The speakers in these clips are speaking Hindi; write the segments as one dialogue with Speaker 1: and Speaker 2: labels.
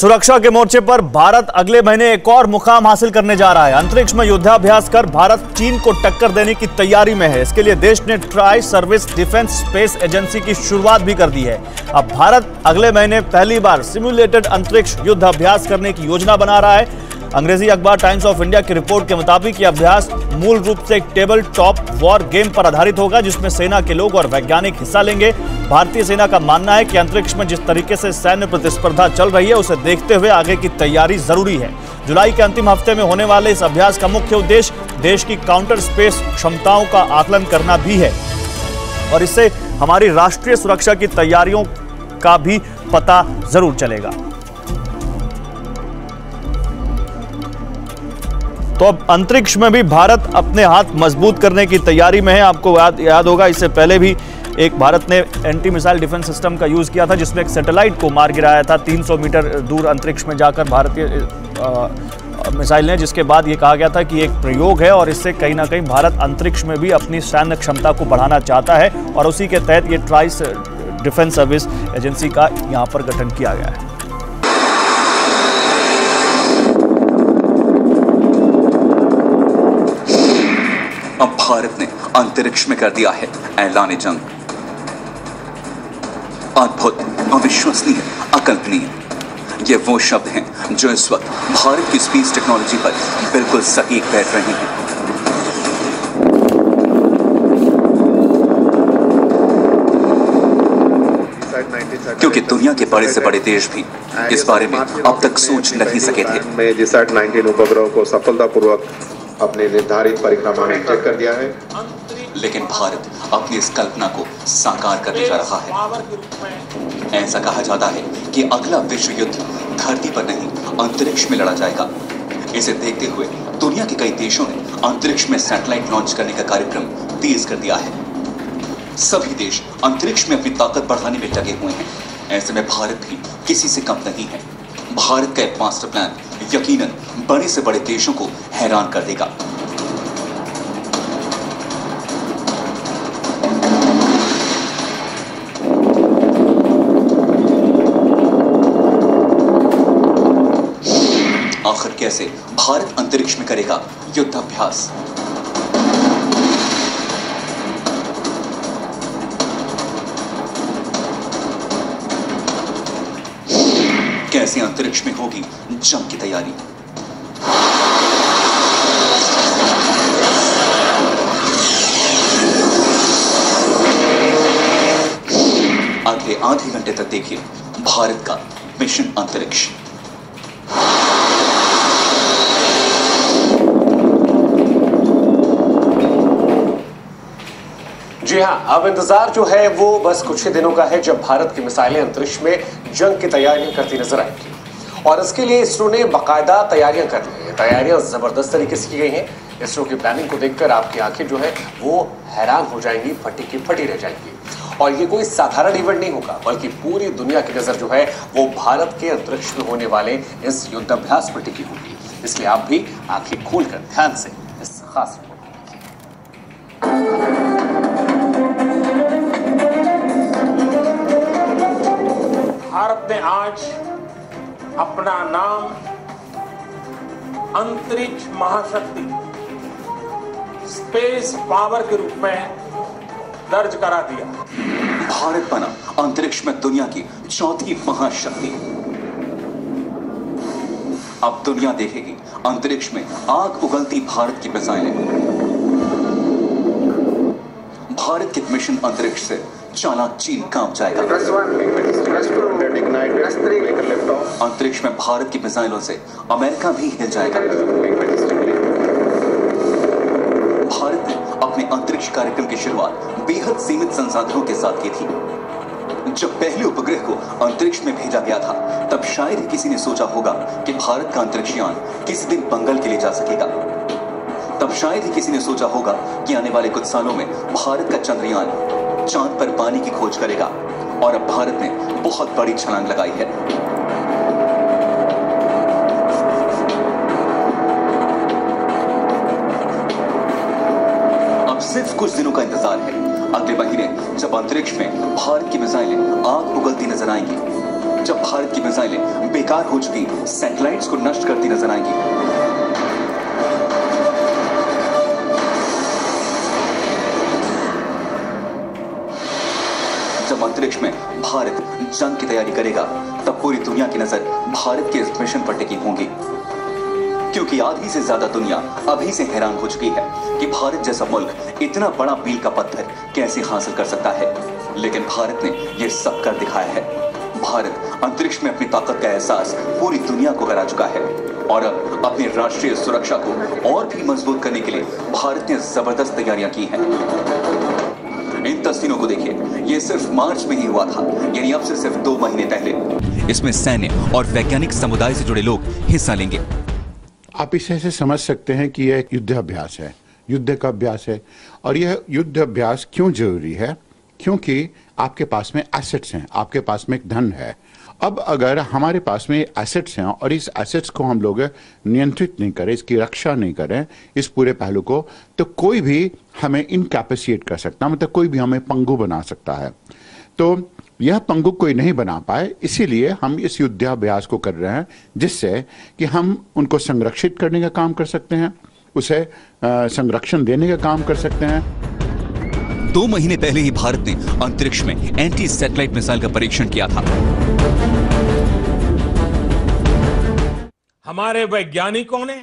Speaker 1: सुरक्षा के मोर्चे पर भारत अगले महीने एक और मुकाम हासिल करने जा रहा है। अंतरिक्ष में युद्धाभ्यास कर भारत चीन को टक्कर देने की तैयारी में है। इसके लिए देश ने tri service defence space agency की शुरुआत भी कर दी है। अब भारत अगले महीने पहली बार सिमुलेटेड अंतरिक्ष युद्ध अभ्यास करने की योजना बना रहा है। अंग्रेज़ी अखबार टाइम्स ऑफ़ इंडिया की रिपोर्ट के मुताबिक यह अभ्यास मूल रूप से एक टेबल टॉप वॉर गेम पर आधारित होगा, जिसमें सेना के लोग और वैज्ञानिक हिस्सा लेंगे। भारतीय सेना का मानना है कि अंतरिक्ष में जिस तरीके से सैन्य प्रतिस्पर्धा चल रही है, उसे देखते हुए आगे की तैयारी ज़रूरी है। जुलाई के अंतिम हफ़्ते में होने वाले इस अभ्यास का मुख्य उद्देश्य देश की काउंटर स्पेस क्षमताओं का आकलन करना भी है। और इससे हमारी राष्ट्रीय सुरक्षा की तैयारियों का भी पता ज़रूर चलेगा। तो अब अंतरिक्ष में भी भारत अपने हाथ मज़बूत करने की तैयारी में है। आपको याद याद होगा, इससे पहले भी एक भारत ने एंटी मिसाइल डिफेंस सिस्टम का यूज़ किया था, जिसमें एक सैटेलाइट को मार गिराया था। 300 मीटर दूर अंतरिक्ष में जाकर भारतीय मिसाइल ने, जिसके बाद ये कहा गया था कि एक प्रयोग है, और इससे कहीं ना कहीं भारत अंतरिक्ष में भी अपनी सैन्य क्षमता को बढ़ाना चाहता है, और उसी के तहत ये ट्राइस डिफेंस सर्विस एजेंसी का यहाँ पर गठन किया गया है।
Speaker 2: भारत ने अंतरिक्ष में कर दिया है। ऐलान जंग। अद्भुत, अविश्वसनीय, अकल्पनीय। ये वो शब्द हैं जो इस वक्त भारत की स्पेस टेक्नोलॉजी पर बिल्कुल सटीक बैठ रहे हैं। क्योंकि दुनिया के बड़े से बड़े देश भी इस बारे में अब तक सोच नहीं सके थे।
Speaker 3: में जिसैट 19 उपग्रह को सफलतापूर्वक अपने निर्धारित परिक्रमा में चेक कर दिया है।
Speaker 2: लेकिन भारत अपनी इस कल्पना को साकार करने जा रहा है। ऐसा कहा जाता है कि अगला विश्व युद्ध धरती पर नहीं, अंतरिक्ष में लड़ा जाएगा। इसे देखते हुए दुनिया के कई देशों ने अंतरिक्ष में सैटेलाइट लॉन्च करने का कार्यक्रम तेज कर दिया है। सभी देश अंतरिक्ष में अपनी ताकत बढ़ाने में लगे हुए हैं। ऐसे में भारत भी किसी से कम नहीं है। भारत का एक मास्टर प्लान यकीनन बड़े से बड़े देशों को हैरान कर देगा। आखिर कैसे भारत अंतरिक्ष में करेगा युद्धाभ्यास? कैसे अंतरिक्ष में होगी? जंग की तैयारी। अगले आधे घंटे तक देखिए, भारत का मिशन अंतरिक्ष।
Speaker 4: जी हाँ अब इंतज़ार जो है वो बस कुछ ही दिनों का है जब भारत की मिसाइलें अंतरिक्ष में जंग की तैयारियाँ करती नज़र आएँगी। और इसके लिए इसरो ने बाकायदा तैयारियाँ कर ली है। तैयारियाँ ज़बरदस्त तरीके से की गई हैं। इसरो की प्लानिंग को देखकर आपकी आँखें जो है वो हैरान हो जाएँगी, फटी की फटी रह जाएँगी। और ये कोई साधारण इवेंट नहीं होगा, बल्कि पूरी दुनिया की नज़र जो है वो भारत के अंतरिक्ष में होने वाले इस युद्धाभ्यास पर टिकी होगी। इसलिए आप भी आँखें खोलकर ध्यान से इस खास
Speaker 5: भारत ने आज अपना नाम अंतरिक्ष महाशक्ति स्पेस पावर के रूप में दर्ज करा दिया।
Speaker 2: भारत बना अंतरिक्ष में दुनिया की चौथी महाशक्ति। अब दुनिया देखेगी अंतरिक्ष में आग उगलती भारत की मिसाइलें। भारत के मिशन अंतरिक्ष से चालाक चीन काँप जाएगा अंतरिक्ष में भारत की मिसाइलों से अमेरिका भी हिल जाएगा। भारत ने अपने अंतरिक्ष कार्यक्रम की शुरुआत बेहद सीमित संसाधनों के साथ की थी। जब पहले उपग्रह को अंतरिक्ष में भेजा गया था तब शायद ही किसी ने सोचा होगा कि भारत का अंतरिक्ष यान किसी दिन मंगल के लिए जा सकेगा। तब शायद ही किसी ने सोचा होगा कि आने वाले कुछ सालों में भारत का चंद्रयान चाँद पर पानी की खोज करेगा। और अब भारत ने बहुत बड़ी छलांग लगाई है। अब सिर्फ़ कुछ दिनों का इंतज़ार है। अगले महीने जब अंतरिक्ष में भारत की मिसाइलें आग उगलती नज़र आएँगी, जब भारत की मिसाइलें बेकार हो चुकी सैटेलाइट्स को नष्ट करती नज़र आएँगी जब अंतरिक्ष में भारत जंग की तैयारी करेगा, तब पूरी दुनिया की नज़र भारत के इस मिशन पर टिकी होंगी। क्योंकि आधी से ज़्यादा दुनिया अभी से हैरान हो चुकी है कि भारत जैसा मुल्क इतना बड़ा मील का पत्थर कैसे हासिल कर सकता है। लेकिन भारत ने यह सब कर दिखाया है। भारत अंतरिक्ष में अपनी ताकत का एहसास पूरी दुनिया को करा चुका है और अब अपनी राष्ट्रीय सुरक्षा को और भी मज़बूत करने के लिए भारत ने ज़बरदस्त तैयारियाँ की हैं। इन तस्वीरों को देखिए। ये सिर्फ़ मार्च में ही हुआ था, यानी अब से सिर्फ़ दो महीने पहले। इसमें सैन्य और वैज्ञानिक समुदाय से जुड़े लोग हिस्सा लेंगे।
Speaker 6: आप इसे ऐसे समझ सकते हैं कि यह एक युद्धाभ्यास है, युद्ध का अभ्यास है। और यह युद्ध अभ्यास क्यों ज़रूरी है? क्योंकि आपके पास में एसेट्स हैं, आपके पास में एक धन है। अब अगर हमारे पास में एसेट्स हैं और इस एसेट्स को हम लोग नियंत्रित नहीं करें, इसकी रक्षा नहीं करें, इस पूरे पहलू को तो कोई भी हमें इनकैपेसिएट कर सकता मतलब कोई भी हमें पंगु बना सकता है। तो यह पंगु कोई नहीं बना पाए, इसीलिए हम इस युद्धाभ्यास को कर रहे हैं, जिससे कि हम उनको संरक्षित करने का काम कर सकते हैं, उसे संरक्षण देने का काम कर सकते हैं।
Speaker 2: दो महीने पहले ही भारत ने अंतरिक्ष में एंटी सैटेलाइट मिसाइल का परीक्षण किया था।
Speaker 5: हमारे वैज्ञानिकों ने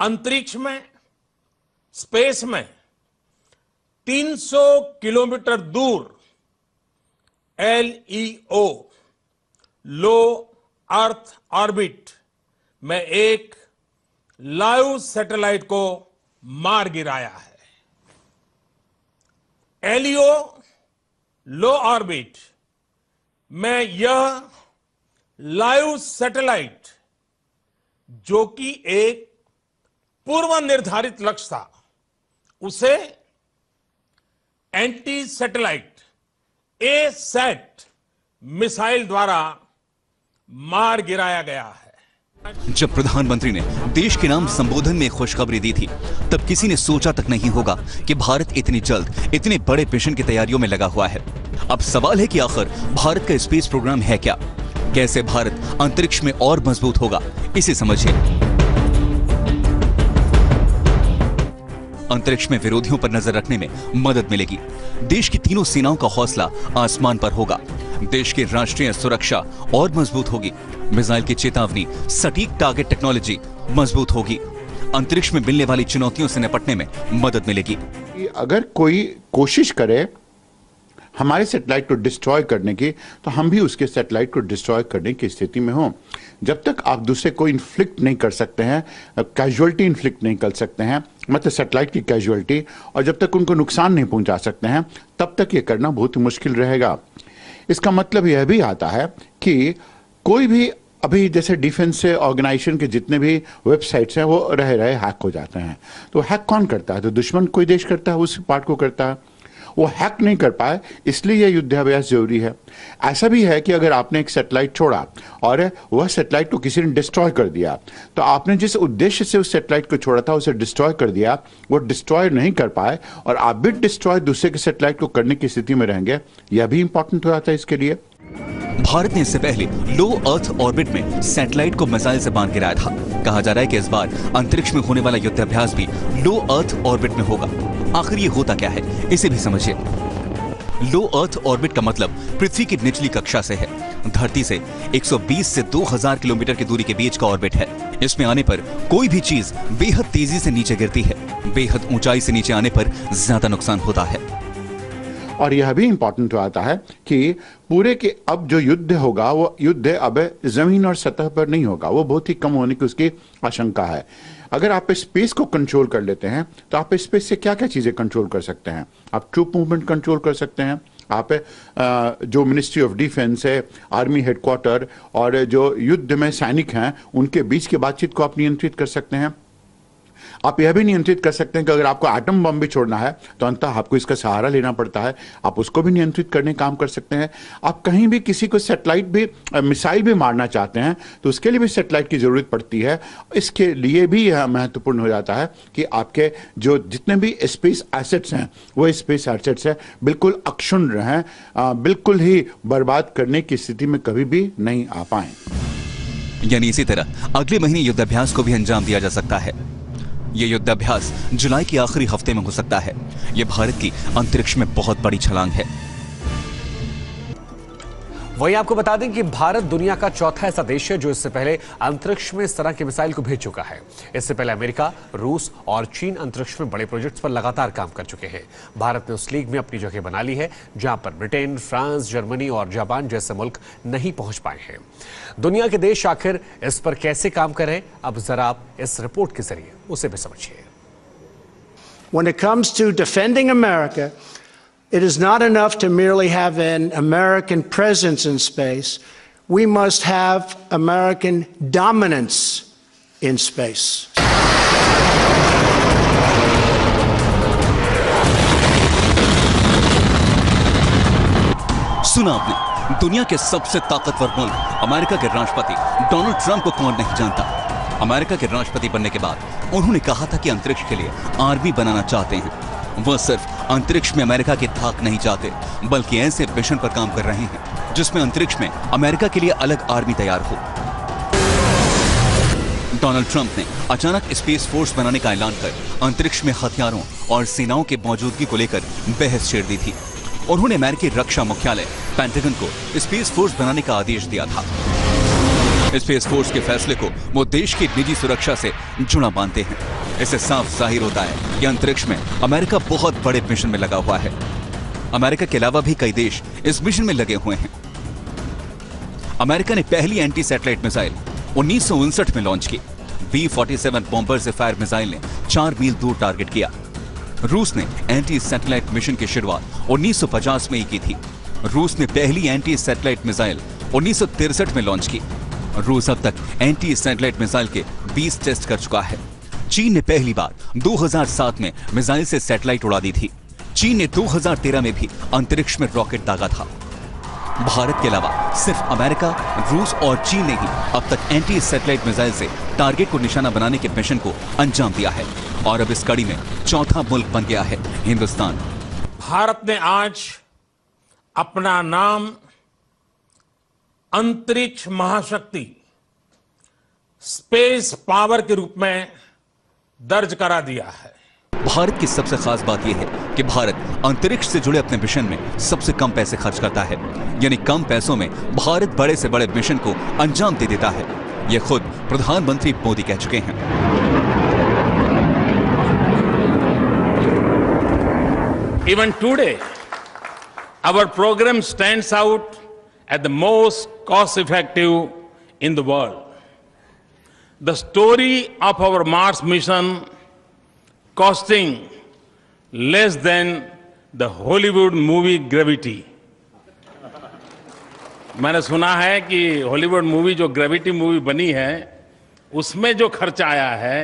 Speaker 5: अंतरिक्ष में, स्पेस में 300 किलोमीटर दूर एलईओ लो अर्थ ऑर्बिट में एक लाइव सैटेलाइट को मार गिराया है। LEO low orbit. में यह लाइव सैटेलाइट, जो कि एक पूर्व निर्धारित लक्ष्य था, उसे anti satellite A SAT missile द्वारा मार गिराया गया है।
Speaker 2: जब प्रधानमंत्री ने देश के नाम संबोधन में खुशखबरी दी थी, तब किसी ने सोचा तक नहीं होगा कि भारत इतनी जल्द इतने बड़े मिशन की तैयारियों में लगा हुआ है। अब सवाल है कि आखिर भारत का स्पेस प्रोग्राम है क्या? कैसे भारत अंतरिक्ष में और मज़बूत होगा? इसे समझिए। अंतरिक्ष में विरोधियों पर नज़र रखने में मदद मिलेगी। देश की तीनों सेनाओं का हौसला आसमान पर होगा। देश की राष्ट्रीय सुरक्षा और मज़बूत होगी। मिसाइल की चेतावनी, सटीक टारगेट टेक्नोलॉजी मज़बूत होगी। अंतरिक्ष में मिलने वाली चुनौतियों से निपटने में मदद मिलेगी।
Speaker 6: अगर कोई कोशिश करे हमारे सेटेलाइट को डिस्ट्रॉय करने की तो हम भी उसके सेटेलाइट को डिस्ट्रॉय करने की स्थिति में हों। जब तक आप दूसरे को इन्फ्लिक्ट नहीं कर सकते हैं कैजुअलिटी इन्फ्लिक्ट नहीं कर सकते हैं मतलब सेटेलाइट की कैजुअलिटी और जब तक उनको नुकसान नहीं पहुँचा सकते हैं, तब तक ये करना बहुत मुश्किल रहेगा। इसका मतलब यह भी आता है कि कोई भी अभी जैसे डिफेंस से ऑर्गेनाइजेशन के जितने भी वेबसाइट्स हैं, वो रह रहे हैक हो जाते हैं। तो हैक कौन करता है? तो दुश्मन कोई देश करता है, उस पार्ट को करता है। वो हैक नहीं कर पाए, इसलिए यह युद्धाभ्यास ज़रूरी है। ऐसा भी है कि अगर आपने एक सेटेलाइट छोड़ा और वह सेटेलाइट को किसी ने डिस्ट्रॉय कर दिया तो आपने जिस उद्देश्य से उस सेटेलाइट को छोड़ा था, उसे डिस्ट्रॉय कर दिया, वो डिस्ट्रॉय नहीं कर पाए और आप भी डिस्ट्रॉय दूसरे के सेटेलाइट को करने की स्थिति में रहेंगे, यह भी इंपॉर्टेंट हो जाता है इसके लिए।
Speaker 2: भारत ने इससे पहले लो अर्थ ऑर्बिट में सैटेलाइट को मिसाइल से बाँध गिराया था। कहा जा रहा है कि इस बार अंतरिक्ष में होने वाला युद्धाभ्यास भी लो अर्थ ऑर्बिट में होगा। आखिर ये होता क्या है, इसे भी समझिए। लो अर्थ ऑर्बिट का मतलब पृथ्वी की निचली कक्षा से है। धरती से 120 से 2000 किलोमीटर की दूरी के बीच का ऑर्बिट है। इसमें आने पर कोई भी चीज़ बेहद तेज़ी से नीचे गिरती है। बेहद ऊंचाई से नीचे आने पर ज़्यादा नुकसान होता है।
Speaker 6: और यह भी इंपॉर्टेंट आता है कि पूरे के अब जो युद्ध होगा, वो युद्ध अब ज़मीन और सतह पर नहीं होगा। वो बहुत ही कम होने की उसकी आशंका है। अगर आप स्पेस को कंट्रोल कर लेते हैं तो आप स्पेस से क्या क्या चीज़ें कंट्रोल कर सकते हैं? आप ट्रूप मूवमेंट कंट्रोल कर सकते हैं। आप जो मिनिस्ट्री ऑफ़ डिफेंस है आर्मी हेडक्वार्टर और जो युद्ध में सैनिक हैं, उनके बीच की बातचीत को आप नियंत्रित कर सकते हैं। आप यह भी नियंत्रित कर सकते हैं कि अगर आपको एटम बम भी छोड़ना है तो अंततः आपको इसका सहारा लेना पड़ता है। आप उसको भी नियंत्रित करने काम कर सकते हैं। आप कहीं भी किसी को सेटेलाइट भी मिसाइल भी मारना चाहते हैं तो उसके लिए भी सेटेलाइट की ज़रूरत पड़ती है। इसके लिए भी यह महत्वपूर्ण हो जाता है कि आपके जो जितने भी स्पेस एसेट्स हैं, वो स्पेस एसेट्स है, बिल्कुल अक्षुण्ण हैं बिल्कुल ही बर्बाद करने की स्थिति में कभी भी नहीं आ पाए।
Speaker 2: यानी इसी तरह, अगले महीने युद्धाभ्यास को भी अंजाम दिया जा सकता है। यह युद्धाभ्यास जुलाई के आखिरी हफ़्ते में हो सकता है। ये भारत की अंतरिक्ष में बहुत बड़ी छलांग है।
Speaker 4: वहीं आपको बता दें कि भारत दुनिया का चौथा ऐसा देश है जो इससे पहले अंतरिक्ष में इस तरह के मिसाइल को भेज चुका है। इससे पहले अमेरिका रूस और चीन अंतरिक्ष में बड़े प्रोजेक्ट्स पर लगातार काम कर चुके हैं। भारत ने उस लीग में अपनी जगह बना ली है जहाँ पर ब्रिटेन फ्रांस जर्मनी और जापान जैसे मुल्क नहीं पहुँच पाए हैं। दुनिया के देश आखिर इस पर कैसे काम करें अब जरा आप इस रिपोर्ट के ज़रिए उसे भी समझिए।
Speaker 7: When it comes to defending America, It is not enough to merely have an American presence in space. We must have American dominance in space.
Speaker 2: सुना आपने, दुनिया के सबसे ताकतवर मुल्क, अमेरिका के राष्ट्रपति, डोनाल्ड ट्रंप को कौन नहीं जानता अमेरिका के राष्ट्रपति बनने के बाद, उन्होंने कहा था कि अंतरिक्ष के लिए आर्मी बनाना चाहते हैं वह सिर्फ़ अंतरिक्ष में अमेरिका के थाक नहीं चाहते बल्कि ऐसे मिशन पर काम कर रहे हैं, जिसमें अंतरिक्ष में अमेरिका के लिए अलग आर्मी तैयार हो। डोनाल्ड ट्रंप ने अचानक स्पेस फोर्स बनाने का ऐलान कर अंतरिक्ष में हथियारों और सेनाओं की मौजूदगी को लेकर बहस छेड़ दी थी। उन्होंने अमेरिकी रक्षा मुख्यालय पेंटागन को स्पेस फोर्स बनाने का आदेश दिया था। स्पेस फोर्स के फैसले को वो देश की निजी सुरक्षा से जुड़ा मानते हैं। इससे साफ़ ज़ाहिर होता है कि अंतरिक्ष में अमेरिका बहुत बड़े मिशन में लगा हुआ है। अमेरिका के अलावा भी कई देश इस मिशन में लगे हुए हैं। अमेरिका ने पहली एंटी सैटेलाइट मिसाइल उन्नीस में लॉन्च की। बी फोर्टी सेवन बॉम्बर से फायर मिसाइल ने चार मील दूर टारगेट किया। रूस ने एंटी सैटेलाइट मिशन की शुरुआत 1950 में ही की थी। रूस ने पहली एंटी सैटेलाइट मिसाइल उन्नीस में लॉन्च की। रूस अब तक एंटी सैटेलाइट मिसाइल के 20 टेस्ट कर चुका है। चीन ने पहली बार 2007 में मिसाइल से सैटेलाइट उड़ा दी थी। चीन ने 2013 में भी अंतरिक्ष में रॉकेट दागा था। भारत के अलावा सिर्फ़ अमेरिका, रूस और चीन ने ही अब तक एंटी सैटेलाइट मिसाइल से टारगेट को निशाना बनाने के मिशन को अंजाम दिया है और अब इस कड़ी में चौथा मुल्क बन गया है, हिंदुस्तान।
Speaker 5: भारत ने आज अपना नाम अंतरिक्ष महाशक्ति स्पेस पावर के रूप में दर्ज करा दिया है।
Speaker 2: भारत की सबसे खास बात यह है कि भारत अंतरिक्ष से जुड़े अपने मिशन में सबसे कम पैसे खर्च करता है। यानी कम पैसों में भारत बड़े से बड़े मिशन को अंजाम दे देता है। यह खुद प्रधानमंत्री मोदी कह चुके हैं।
Speaker 5: Even today our programme stand out at the most cost effective in the world. The story of our Mars mission costing less than the Hollywood movie Gravity. मैंने सुना है कि हॉलीवुड मूवी जो ग्रेविटी मूवी बनी है उसमें जो खर्चा आया है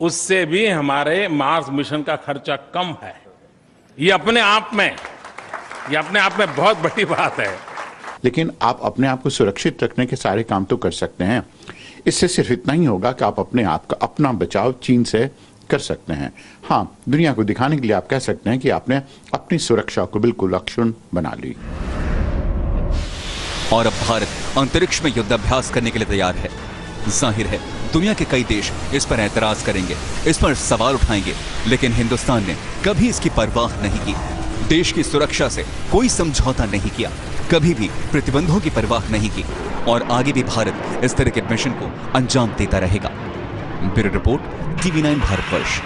Speaker 5: उससे भी हमारे मार्स मिशन का खर्चा कम है ये अपने आप में ये अपने आप में बहुत बड़ी बात है
Speaker 6: लेकिन आप अपने आप को सुरक्षित रखने के सारे काम तो कर सकते हैं। इससे सिर्फ़ इतना ही होगा कि आप अपने आप का अपना बचाव चीन से कर सकते हैं। हाँ दुनिया को दिखाने के लिए आप कह सकते हैं कि आपने अपनी सुरक्षा को बिल्कुल अक्षुण बना ली।
Speaker 2: और अब भारत अंतरिक्ष में युद्धाभ्यास करने के लिए तैयार है। ज़ाहिर है, दुनिया के कई देश इस पर एतराज़ करेंगे, इस पर सवाल उठाएँगे, लेकिन हिंदुस्तान ने कभी इसकी परवाह नहीं की। देश की सुरक्षा से कोई समझौता नहीं किया। कभी भी प्रतिबंधों की परवाह नहीं की और आगे भी भारत इस तरह के मिशन को अंजाम देता रहेगा। Bureau report, TV nine Bharatvarsh